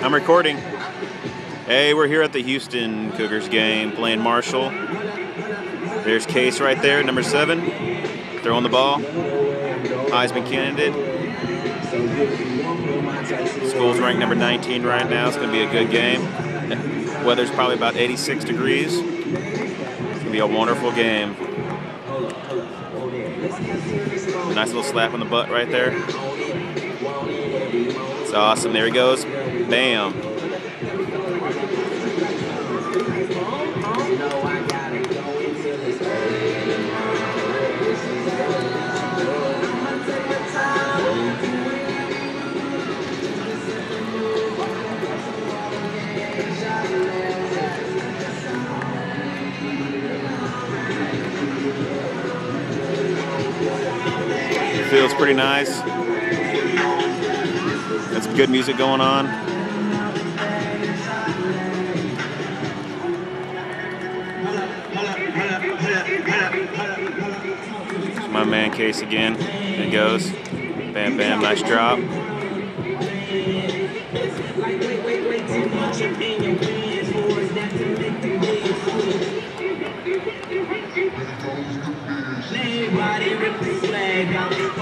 I'm recording. Hey, we're here at the Houston Cougars game playing Marshall. There's Case right there, number seven, throwing the ball. Heisman candidate. School's ranked number 19 right now. It's going to be a good game. Weather's probably about 86 degrees. It's going to be a wonderful game. Nice little slap on the butt right there. It's awesome. There he goes. Bam. Feels pretty nice. Some good music going on. My man Case again. There he goes. Bam bam, nice drop. Everybody repeat.